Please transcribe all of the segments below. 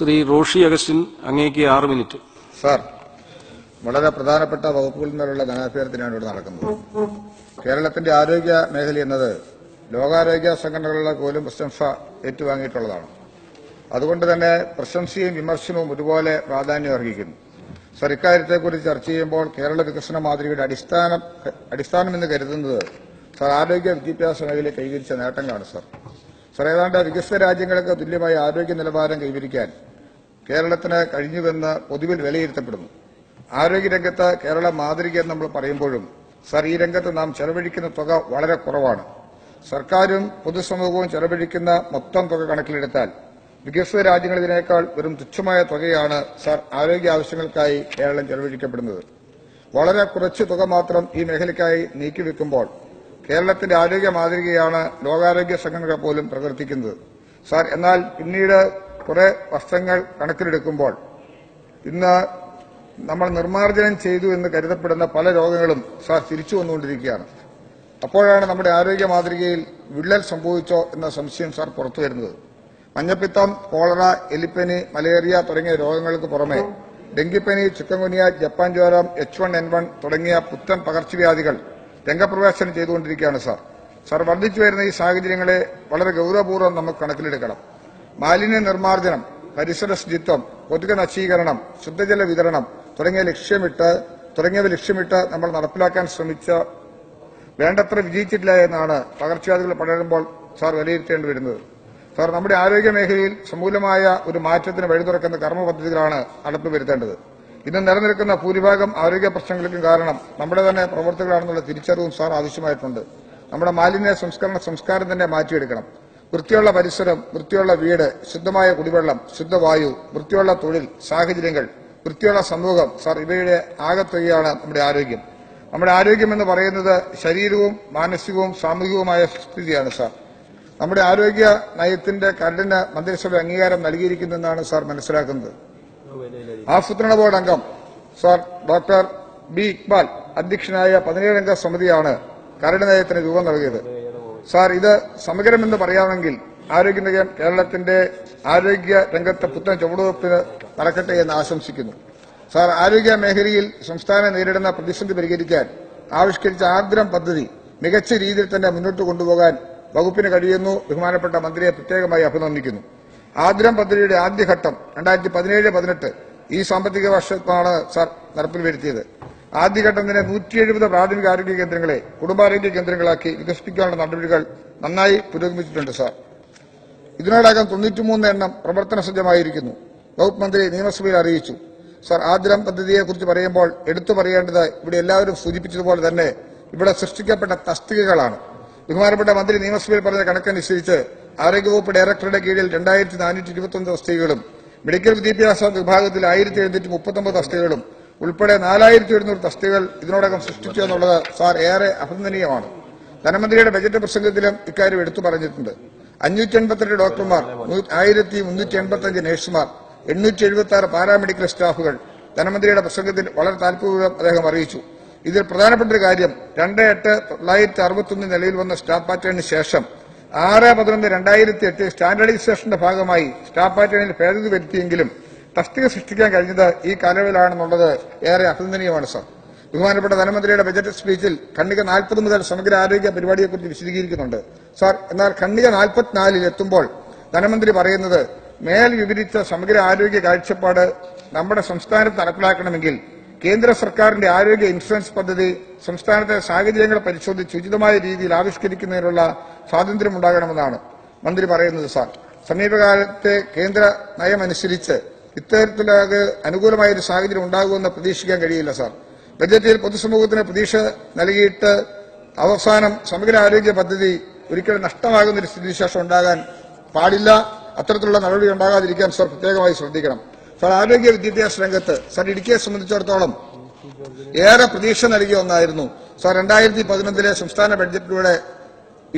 Shri Roshy Augustine അങ്ങേക്ക് ആറ് minute. Sir വളരെ പ്രധാനപ്പെട്ട വകുപ്പുകളിൽ നിന്നുള്ള ധനാഭ്യർത്ഥനയാണ് ഇവിടെ നടക്കുന്നത്. കേരളത്തിന്റെ ആരോഗ്യ മേഖല എന്നത് ലോകാരോഗ്യ സംഘടനകളുടെ പോലും പ്രശംസ ഏറ്റുവാങ്ങിയിട്ടുള്ളതാണ്. അതുകൊണ്ട് തന്നെ പ്രശംസയും വിമർശനവും ഒരുപോലെ പ്രാധാന്യം അർഹിക്കുന്നു. സർ ഇക്കാര്യത്തെക്കുറിച്ച് ചർച്ച ചെയ്യുമ്പോൾ കേരള വികസന മാതൃകയുടെ അടിസ്ഥാനം അടിസ്ഥാനമെന്ന് കരുതുന്നത് സർ ആരോഗ്യ വിദ്യാഭ്യാസ മേഖലയിൽ കൈവരിച്ച നേട്ടങ്ങളാണ് സർ. സർ ഏതാണ്ട് വികസിത രാജ്യങ്ങൾക്ക് തുല്യമായ ആരോഗ്യ നിലവാരം കൈവരിക്കാൻ കേരളത്തിന് കഴിഞ്ഞുവെന്ന് പൊതുവിൽ വിലയിരുത്തപ്പെടുന്നു. ആരോഗ്യരംഗത്ത് കേരള മാതൃക നമ്മൾ പറയുമ്പോഴും സർ ഈ രംഗത്ത് നാം ചെലവഴിക്കുന്ന തുക വളരെ കുറവാണ്. സർക്കാരും പൊതുസമൂഹവും ചെലവഴിക്കുന്ന മൊത്തം തുക കണക്കിലെടുത്താൽ വികസിത രാജ്യങ്ങളിതിനേക്കാൾ വെറും തുച്ഛമായ തുകയാണ് സർ ആരോഗ്യ ആവശ്യങ്ങൾക്കായി കേരളം ചെലവഴിക്കപ്പെടുന്നത്. വളരെ കുറച്ച് തുക മാത്രം ഈ മേഖലയ്ക്കായി നീക്കിവെക്കുമ്പോൾ കേരളത്തിന്റെ ആരോഗ്യ മാതൃകയാണ് ലോകാരോഗ്യ സംഘടനകൾ പോലും പ്രകർത്തിക്കുന്നത് സാർ എന്നാൽ പിന്നീട് കുറെ വർഷങ്ങൾ കണക്കിലെടുക്കുമ്പോൾ ഇന്ന് നമ്മൾ നിർമ്മാർജനം ചെയ്തു എന്ന് കരുതപ്പെടുന്ന പല രോഗങ്ങളും സാർ തിരിച്ചു വന്നുകൊണ്ടിരിക്കുകയാണ്. അപ്പോഴാണ് നമ്മുടെ ആരോഗ്യ മാതൃകയിൽ വിള്ളൽ സംഭവിച്ചോ എന്ന സംശയം സാർ പുറത്തു വരുന്നത്. മഞ്ഞപ്പിത്തം കോളറ എലിപ്പനി മലേറിയ തുടങ്ങിയ രോഗങ്ങൾക്ക് പുറമെ ഡെങ്കിപ്പനി ചിക്കൻകുനിയ ജപ്പാൻ ജ്വരം എച്ച് വൺ എൻ വൺ തുടങ്ങിയ പുത്തൻ പകർച്ചവ്യാധികൾ രംഗപ്രവേശനം ചെയ്തുകൊണ്ടിരിക്കുകയാണ് സാർ. സാർ വർദ്ധിച്ചു വരുന്ന ഈ സാഹചര്യങ്ങളെ വളരെ ഗൌരവപൂർവം നമുക്ക് കണക്കിലെടുക്കണം. മാലിന്യ നിർമ്മാർജനം പരിസര ശുചിത്വം കൊതുക് നശീകരണം ശുദ്ധജല വിതരണം തുടങ്ങിയ ലക്ഷ്യമിട്ട് തുടങ്ങിയവ ലക്ഷ്യമിട്ട് നമ്മൾ നടപ്പിലാക്കാൻ ശ്രമിച്ച വേണ്ടത്ര വിജയിച്ചിട്ടില്ല എന്നാണ് പകർച്ചവ്യാധികൾ പടരുമ്പോൾ സാർ വിലയിരുത്തേണ്ടി വരുന്നത്. സാർ നമ്മുടെ ആരോഗ്യ മേഖലയിൽ സമൂലമായ ഒരു മാറ്റത്തിന് വഴി തുറക്കുന്ന കർമ്മ പദ്ധതികളാണ് നടപ്പ് വരുത്തേണ്ടത്. ഇന്ന് നിലനിൽക്കുന്ന ഭൂരിഭാഗം ആരോഗ്യ പ്രശ്നങ്ങൾക്കും കാരണം നമ്മുടെ തന്നെ പ്രവർത്തകരാണെന്നുള്ള തിരിച്ചറിവും സാർ ആവശ്യമായിട്ടുണ്ട്. നമ്മുടെ മാലിന്യ സംസ്കരണ സംസ്കാരം തന്നെ മാറ്റിയെടുക്കണം. വൃത്തിയുള്ള പരിസരം വൃത്തിയുള്ള വീട് ശുദ്ധമായ കുടിവെള്ളം ശുദ്ധവായു വൃത്തിയുള്ള തൊഴിൽ സാഹചര്യങ്ങൾ വൃത്തിയുള്ള സമൂഹം. സാർ ഇവയുടെ ആകത്തുകയാണ് നമ്മുടെ ആരോഗ്യം. നമ്മുടെ ആരോഗ്യം എന്ന് പറയുന്നത് ശരീരവും മാനസികവും സാമൂഹികവുമായ സ്ഥിതിയാണ് സാർ. നമ്മുടെ ആരോഗ്യ നയത്തിന്റെ കരടിന് മന്ത്രിസഭ അംഗീകാരം നൽകിയിരിക്കുന്നെന്നാണ് സാർ മനസ്സിലാക്കുന്നത്. ആസൂത്രണ ബോർഡ് അംഗം സാർ ഡോക്ടർ ബി ഇക്ബാൽ അധ്യക്ഷനായ പതിനേഴംഗ സമിതിയാണ് കരട് നയത്തിന് രൂപം നൽകിയത്. സാർ ഇത് സമഗ്രമെന്ന് പറയാമെങ്കിൽ ആരോഗ്യ നയം കേരളത്തിന്റെ ആരോഗ്യ രംഗത്തെ പുത്തൻ ചുവടുവെപ്പിന് നടക്കട്ടെ എന്ന് ആശംസിക്കുന്നു. സാർ ആരോഗ്യ മേഖലയിൽ സംസ്ഥാനം നേരിടുന്ന പ്രതിസന്ധി പരിഹരിക്കാൻ ആവിഷ്കരിച്ച ആർദ്രം പദ്ധതി മികച്ച രീതിയിൽ തന്നെ മുന്നോട്ട് കൊണ്ടുപോകാൻ വകുപ്പിന് കഴിയുന്നു. ബഹുമാനപ്പെട്ട മന്ത്രിയെ പ്രത്യേകമായി അഭിനന്ദിക്കുന്നു. ആദ്രം പദ്ധതിയുടെ ആദ്യഘട്ടം രണ്ടായിരത്തി പതിനേഴ് പതിനെട്ട് ഈ സാമ്പത്തിക വർഷത്താണ് സാർ നടപ്പിൽ വരുത്തിയത്. ആദ്യഘട്ടം തന്നെ നൂറ്റി എഴുപത് പ്രാഥമിക ആരോഗ്യ കേന്ദ്രങ്ങളെ കുടുംബാരോഗ്യ കേന്ദ്രങ്ങളാക്കി വികസിപ്പിക്കാനുള്ള നടപടികൾ നന്നായി പുരോഗമിച്ചിട്ടുണ്ട് സാർ. ഇതിനോടകം തൊണ്ണൂറ്റിമൂന്ന് എണ്ണം പ്രവർത്തന സജ്ജമായിരിക്കുന്നു വകുപ്പ് മന്ത്രി നിയമസഭയിൽ അറിയിച്ചു. സാർ ആദ്രം പദ്ധതിയെക്കുറിച്ച് പറയുമ്പോൾ എടുത്തു പറയേണ്ടത് ഇവിടെ എല്ലാവരും സൂചിപ്പിച്ചതുപോലെ തന്നെ ഇവിടെ സൃഷ്ടിക്കപ്പെട്ട തസ്തികകളാണ്. ബഹുമാനപ്പെട്ട മന്ത്രി നിയമസഭയിൽ പറഞ്ഞ കണക്കനുസരിച്ച് ആരോഗ്യവകുപ്പ് ഡയറക്ടറുടെ കീഴിൽ രണ്ടായിരത്തി നാനൂറ്റി ഇരുപത്തൊന്ന് തസ്തികകളും മെഡിക്കൽ വിദ്യാഭ്യാസ വിഭാഗത്തിൽ ആയിരത്തി എഴുന്നൂറ്റി മുപ്പത്തൊമ്പത് തസ്തികകളും ഉൾപ്പെടെ നാലായിരത്തി ഒരുന്നൂറ് തസ്തികൾ ഇതിനോടകം സൃഷ്ടിച്ചു എന്നുള്ളത് സാർ ഏറെ അഭിനന്ദനീയമാണ്. ധനമന്ത്രിയുടെ ബജറ്റ് പ്രസംഗത്തിലും ഇക്കാര്യം എടുത്തു പറഞ്ഞിട്ടുണ്ട്. അഞ്ഞൂറ്റി എൺപത്തിരണ്ട് ഡോക്ടർമാർ ആയിരത്തി മുന്നൂറ്റി എൺപത്തി അഞ്ച് നഴ്സുമാർ എണ്ണൂറ്റി എഴുപത്തി ആറ് പാരാമെഡിക്കൽ സ്റ്റാഫുകൾ ധനമന്ത്രിയുടെ പ്രസംഗത്തിൽ വളരെ താൽപര്യപൂർവം അദ്ദേഹം അറിയിച്ചു. ഇതിൽ പ്രധാനപ്പെട്ട ഒരു കാര്യം രണ്ട് എട്ട് തൊള്ളായിരത്തി അറുപത്തൊന്ന് നിലയിൽ വന്ന സ്റ്റാഫ് പാറ്റേണിന് ശേഷം ആറ് പതിനൊന്ന് രണ്ടായിരത്തി എട്ട് സ്റ്റാൻഡേർഡൈസേഷന്റെ ഭാഗമായി സ്റ്റാഫ് പാറ്റേണിൽ ഭേദഗതി വരുത്തിയെങ്കിലും തസ്തിക സൃഷ്ടിക്കാൻ കഴിഞ്ഞത് ഈ കാലയളവിലാണെന്നുള്ളത് ഏറെ അഭിനന്ദനീയമാണ് സർ. ബഹുമാനപ്പെട്ട ധനമന്ത്രിയുടെ ബജറ്റ് സ്പീച്ചിൽ ഖണ്ഡിക നാൽപ്പത് മുതൽ സമഗ്ര ആരോഗ്യ പരിപാടിയെക്കുറിച്ച് വിശദീകരിക്കുന്നുണ്ട്. സർ എന്നാൽ ഖണ്ഡിക നാൽപ്പത്തിനാലിൽ എത്തുമ്പോൾ ധനമന്ത്രി പറയുന്നത് മേൽ വിവരിച്ച സമഗ്ര ആരോഗ്യ കാഴ്ചപ്പാട് നമ്മുടെ സംസ്ഥാനത്ത് നടപ്പിലാക്കണമെങ്കിൽ കേന്ദ്ര സർക്കാരിന്റെ ആരോഗ്യ ഇൻഷുറൻസ് പദ്ധതി സംസ്ഥാനത്തെ സാഹചര്യങ്ങൾ പരിശോധിച്ച് ഉചിതമായ രീതിയിൽ ആവിഷ്കരിക്കുന്നതിനുള്ള സ്വാതന്ത്ര്യമുണ്ടാകണമെന്നാണ് മന്ത്രി പറയുന്നത് സാർ. സമീപകാലത്തെ കേന്ദ്ര നയമനുസരിച്ച് ഇത്തരത്തിലേക്ക് അനുകൂലമായ ഒരു സാഹചര്യം ഉണ്ടാകുമെന്ന് പ്രതീക്ഷിക്കാൻ കഴിയില്ല സാർ. ബജറ്റിൽ പൊതുസമൂഹത്തിന് പ്രതീക്ഷ നൽകിയിട്ട് അവസാനം സമഗ്ര ആരോഗ്യ പദ്ധതി ഒരിക്കലും നഷ്ടമാകുന്ന ഒരു സ്ഥിതിവിശേഷം ഉണ്ടാകാൻ പാടില്ല. അത്തരത്തിലുള്ള നടപടി ഉണ്ടാകാതിരിക്കാൻ സാർ പ്രത്യേകമായി ശ്രദ്ധിക്കണം. സാർ ആരോഗ്യ വിദ്യാഭ്യാസ രംഗത്ത് സാർ ഇടുക്കിയെ സംബന്ധിച്ചിടത്തോളം ഏറെ പ്രതീക്ഷ നൽകിയ ഒന്നായിരുന്നു. സാർ രണ്ടായിരത്തി പതിനൊന്നിലെ സംസ്ഥാന ബഡ്ജറ്റിലൂടെ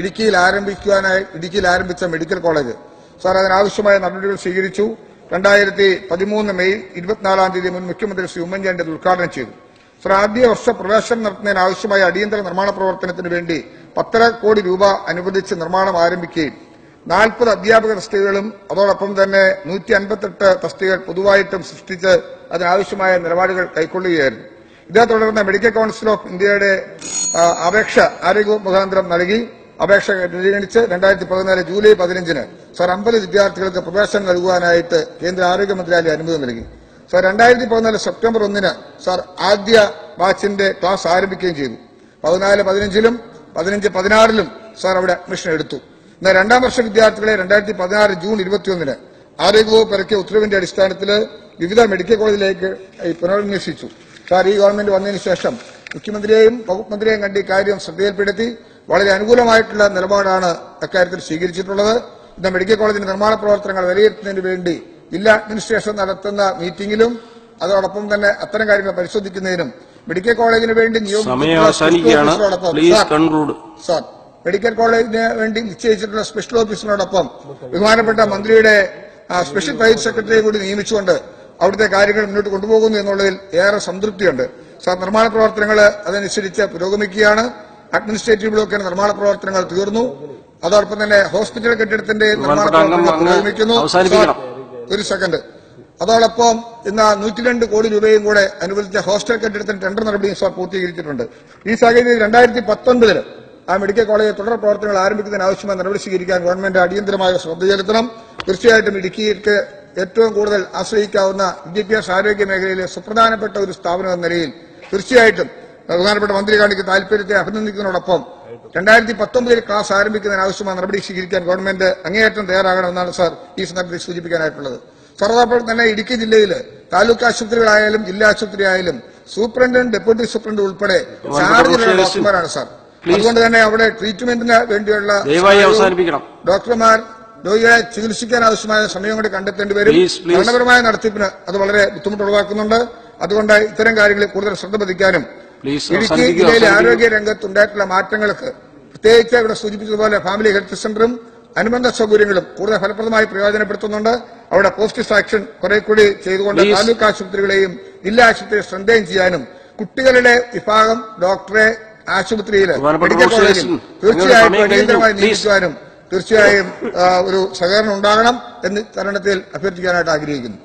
ഇടുക്കിയിൽ ആരംഭിക്കുവാനായി ഇടുക്കിയിൽ ആരംഭിച്ച മെഡിക്കൽ കോളേജ്. സാർ അതിനാവശ്യമായ നടപടികൾ സ്വീകരിച്ചു. രണ്ടായിരത്തി പതിമൂന്ന് മെയ് ഇരുപത്തിനാലാം തീയതി മുൻ മുഖ്യമന്ത്രി ശ്രീ ഉമ്മൻചാണ്ടി ഉദ്ഘാടനം ചെയ്തു. ആദ്യ വർഷ പ്രവേശനം നടത്തുന്നതിന് ആവശ്യമായ അടിയന്തര നിർമ്മാണ പ്രവർത്തനത്തിന് വേണ്ടി പത്തര കോടി രൂപ അനുവദിച്ച് നിർമ്മാണം ആരംഭിക്കുകയും നാൽപ്പത് അധ്യാപക തസ്തികകളും അതോടൊപ്പം തന്നെ നൂറ്റി അൻപത്തെട്ട് തസ്തികകൾ പൊതുവായിട്ടും സൃഷ്ടിച്ച് അതിനാവശ്യമായ നിലപാടുകൾ കൈക്കൊള്ളുകയായിരുന്നു. ഇതേ തുടർന്ന് മെഡിക്കൽ കൌൺസിൽ ഓഫ് ഇന്ത്യയുടെ അപേക്ഷ ആരോഗ്യ മുഖാന്തരം നൽകി. അപേക്ഷ പരിഗണിച്ച് രണ്ടായിരത്തി പതിനാല് ജൂലൈ പതിനഞ്ചിന് സർ അമ്പത് വിദ്യാർത്ഥികൾക്ക് പ്രവേശനം നൽകുവാനായിട്ട് കേന്ദ്ര ആരോഗ്യ മന്ത്രാലയം അനുമതി നൽകി. സർ രണ്ടായിരത്തി പതിനാല് സെപ്റ്റംബർ ഒന്നിന് സർ ആദ്യ ബാച്ചിന്റെ ക്ലാസ് ആരംഭിക്കുകയും ചെയ്തു. പതിനാല് പതിനഞ്ചിലും പതിനഞ്ച് പതിനാറിലും സാർ അവിടെ അഡ്മിഷൻ എടുത്തു. എന്നാൽ രണ്ടാം വർഷ വിദ്യാർത്ഥികളെ രണ്ടായിരത്തി പതിനാറ് ജൂൺ ഇരുപത്തിയൊന്നിന് ആരോഗ്യവകുപ്പ് ഇറക്കിയ ഉത്തരവിന്റെ അടിസ്ഥാനത്തിൽ വിവിധ മെഡിക്കൽ കോളേജിലേക്ക് പുനരന്വേഷിച്ചു. സാർ ഈ ഗവൺമെന്റ് വന്നതിന് ശേഷം മുഖ്യമന്ത്രിയെയും വകുപ്പ് മന്ത്രിയെയും കണ്ട് ഈ കാര്യം ശ്രദ്ധയിൽപ്പെടുത്തി. വളരെ അനുകൂലമായിട്ടുള്ള നിലപാടാണ് അക്കാര്യത്തിൽ സ്വീകരിച്ചിട്ടുള്ളത്. ഇന്ന് മെഡിക്കൽ കോളേജിന്റെ നിർമ്മാണ പ്രവർത്തനങ്ങൾ വിലയിരുത്തുന്നതിന് വേണ്ടി ജില്ലാ അഡ്മിനിസ്ട്രേഷൻ നടത്തുന്ന മീറ്റിംഗിലും അതോടൊപ്പം തന്നെ അത്തരം കാര്യങ്ങൾ പരിശോധിക്കുന്നതിനും മെഡിക്കൽ കോളേജിന് വേണ്ടി സാർ, മെഡിക്കൽ കോളേജിന് വേണ്ടി നിശ്ചയിച്ചിട്ടുള്ള സ്പെഷ്യൽ ഓഫീസറിനോടൊപ്പം ബഹുമാനപ്പെട്ട മന്ത്രിയുടെ സ്പെഷ്യൽ പ്രൈവറ്റ് സെക്രട്ടറിയെ കൂടി നിയമിച്ചുകൊണ്ട് അവിടുത്തെ കാര്യങ്ങൾ മുന്നോട്ട് കൊണ്ടുപോകുന്നു എന്നുള്ളതിൽ ഏറെ സംതൃപ്തിയുണ്ട്. സാർ നിർമ്മാണ പ്രവർത്തനങ്ങൾ അതനുസരിച്ച് പുരോഗമിക്കുകയാണ്. അഡ്മിനിസ്ട്രേറ്റീവ് ബ്ലോക്കിന്റെ നിർമ്മാണ പ്രവർത്തനങ്ങൾ തീർന്നു. അതോടൊപ്പം തന്നെ ഹോസ്പിറ്റൽ കെട്ടിടത്തിന്റെ നിർമ്മാണ പ്രവർത്തനങ്ങൾ പുരോഗമിക്കുന്നു. ഒരു സെക്കൻഡ്. അതോടൊപ്പം ഇന്ന് നൂറ്റിരണ്ട് കോടി രൂപയും കൂടെ അനുവദിച്ച ഹോസ്റ്റൽ കെട്ടിടത്തിന് ടെൻഡർ നടപടിയും സാർ പൂർത്തീകരിച്ചിട്ടുണ്ട്. ഈ സാഹചര്യത്തിൽ രണ്ടായിരത്തി പത്തൊൻപതിൽ ആ മെഡിക്കൽ കോളേജ് തുടർ പ്രവർത്തനങ്ങൾ ആരംഭിക്കുന്നതിന് ആവശ്യമായ നടപടി സ്വീകരിക്കാൻ ഗവൺമെന്റ് അടിയന്തരമായ ശ്രദ്ധ ചെലുത്തണം. തീർച്ചയായിട്ടും ഇടുക്കിക്ക് ഏറ്റവും കൂടുതൽ ആശ്രയിക്കാവുന്ന വിദ്യാഭ്യാസ ആരോഗ്യ മേഖലയിലെ സുപ്രധാനപ്പെട്ട ഒരു സ്ഥാപനം എന്ന നിലയിൽ തീർച്ചയായിട്ടും ബഹുമാനപ്പെട്ട മന്ത്രി കാണിക്കുന്ന താല്പര്യത്തെ അഭിനന്ദിക്കുന്നതോടൊപ്പം രണ്ടായിരത്തി പത്തൊമ്പതിൽ ക്ലാസ് ആരംഭിക്കുന്നതിന് ആവശ്യമായ നടപടി സ്വീകരിക്കാൻ ഗവൺമെന്റ് അങ്ങേയറ്റം തയ്യാറാകണമെന്നാണ് സാർ ഈ സന്ദർഭത്തിൽ സൂചിപ്പിക്കാനായിട്ടുള്ളത് സാർ തന്നെ ഇടുക്കി ജില്ലയിൽ താലൂക്ക് ആശുപത്രികളായാലും ജില്ലാ ആശുപത്രി ആയാലും സൂപ്രണ്ടും ഡെപ്യൂട്ടി സൂപ്രണ്ട് ഉൾപ്പെടെ ചാർജിലുള്ള. ഡോക്ടർമാരാണ് സാർ അതുകൊണ്ട് തന്നെ അവിടെ ട്രീറ്റ്മെന്റിന് വേണ്ടിയുള്ള. ഡോക്ടർമാർ രോഗികളെ ചികിത്സിക്കാൻ ആവശ്യമായ സമയം കൂടി കണ്ടെത്തേണ്ടി വരും. ഭരണപരമായ നടത്തിപ്പിന് അത് വളരെ ബുദ്ധിമുട്ട് ഉളവാക്കുന്നുണ്ട് അതുകൊണ്ട് ഇത്തരം കാര്യങ്ങളിൽ കൂടുതൽ ശ്രദ്ധ പതിക്കാനും പ്ലീസ് ഇടുക്കി ജില്ലയിലെ ആരോഗ്യ രംഗത്ത് ഉണ്ടായിട്ടുള്ള മാറ്റങ്ങൾക്ക് പ്രത്യേകിച്ച് ഇവിടെ സൂചിപ്പിച്ചതുപോലെ ഫാമിലി ഹെൽത്ത് സെന്ററും അനുബന്ധ സൗകര്യങ്ങളും കൂടുതൽ ഫലപ്രദമായി പ്രയോജനപ്പെടുത്തുന്നുണ്ട്. അവിടെ പോസ്റ്റ് സാക്ഷൻ കുറെ കൂടി ചെയ്തുകൊണ്ട്. താലൂക്ക് ആശുപത്രികളെയും ജില്ലാ ആശുപത്രിയെ ശ്രദ്ധയും ചെയ്യാനും കുട്ടികളുടെ വിഭാഗം ഡോക്ടറെ ആശുപത്രിയിൽ മെഡിക്കൽ കോളേജിൽ തീർച്ചയായും അടിയന്തരമായി നിയമിക്കുവാനും തീർച്ചയായും ഒരു സഹകരണം ഉണ്ടാകണം എന്ന് തരണത്തിൽ അഭ്യർത്ഥിക്കാനായിട്ട് ആഗ്രഹിക്കുന്നു.